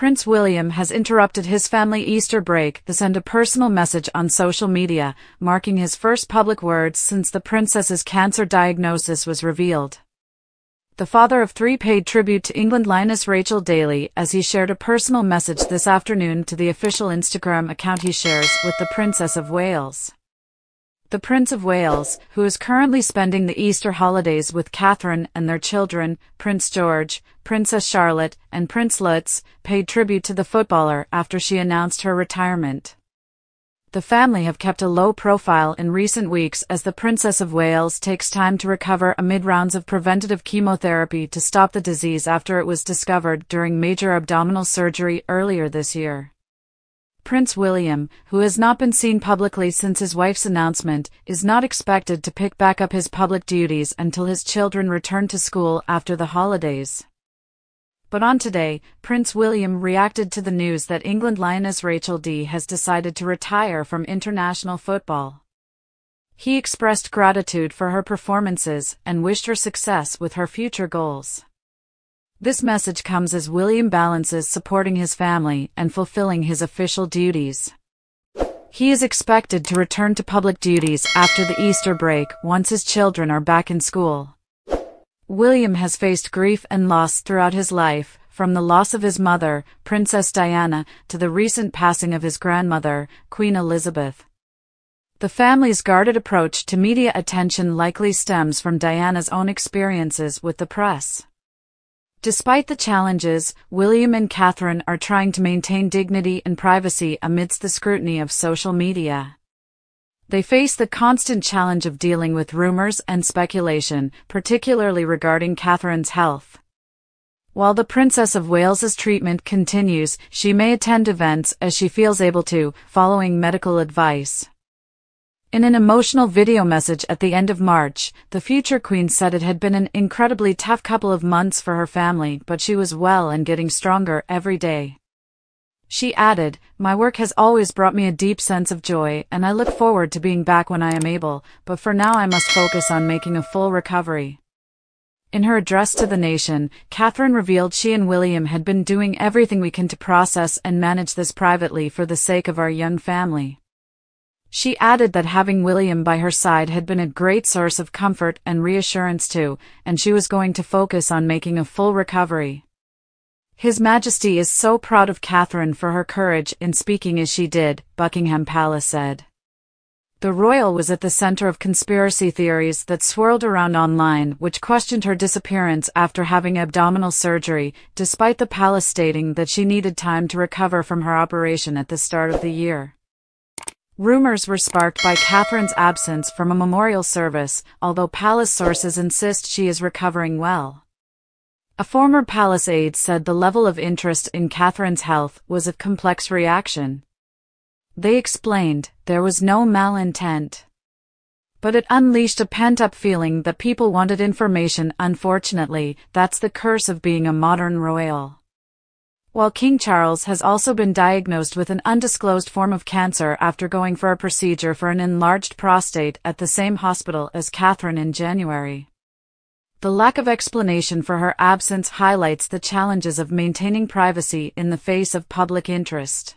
Prince William has interrupted his family Easter break to send a personal message on social media, marking his first public words since the princess's cancer diagnosis was revealed. The father of three paid tribute to England lioness Rachel Daly as he shared a personal message this afternoon to the official Instagram account he shares with the Princess of Wales. The Prince of Wales, who is currently spending the Easter holidays with Catherine and their children, Prince George, Princess Charlotte, and Prince Louis, paid tribute to the footballer after she announced her retirement. The family have kept a low profile in recent weeks as the Princess of Wales takes time to recover amid rounds of preventative chemotherapy to stop the disease after it was discovered during major abdominal surgery earlier this year. Prince William, who has not been seen publicly since his wife's announcement, is not expected to pick back up his public duties until his children return to school after the holidays. But on today, Prince William reacted to the news that England lioness Rachel Daly has decided to retire from international football. He expressed gratitude for her performances and wished her success with her future goals. This message comes as William balances supporting his family and fulfilling his official duties. He is expected to return to public duties after the Easter break once his children are back in school. William has faced grief and loss throughout his life, from the loss of his mother, Princess Diana, to the recent passing of his grandmother, Queen Elizabeth. The family's guarded approach to media attention likely stems from Diana's own experiences with the press. Despite the challenges, William and Catherine are trying to maintain dignity and privacy amidst the scrutiny of social media. They face the constant challenge of dealing with rumors and speculation, particularly regarding Catherine's health. While the Princess of Wales's treatment continues, she may attend events as she feels able to, following medical advice. In an emotional video message at the end of March, the future queen said it had been an incredibly tough couple of months for her family, but she was well and getting stronger every day. She added, My work has always brought me a deep sense of joy, and I look forward to being back when I am able, but for now I must focus on making a full recovery. In her address to the nation, Catherine revealed she and William had been doing everything we can to process and manage this privately for the sake of our young family. She added that having William by her side had been a great source of comfort and reassurance too, and she was going to focus on making a full recovery. His Majesty is so proud of Catherine for her courage in speaking as she did, Buckingham Palace said. The royal was at the center of conspiracy theories that swirled around online which questioned her disappearance after having abdominal surgery, despite the palace stating that she needed time to recover from her operation at the start of the year. Rumors were sparked by Catherine's absence from a memorial service, although palace sources insist she is recovering well. A former palace aide said the level of interest in Catherine's health was a complex reaction. They explained there was no malintent. But it unleashed a pent-up feeling that people wanted information unfortunately, that's the curse of being a modern royal. While King Charles has also been diagnosed with an undisclosed form of cancer after going for a procedure for an enlarged prostate at the same hospital as Catherine in January. The lack of explanation for her absence highlights the challenges of maintaining privacy in the face of public interest.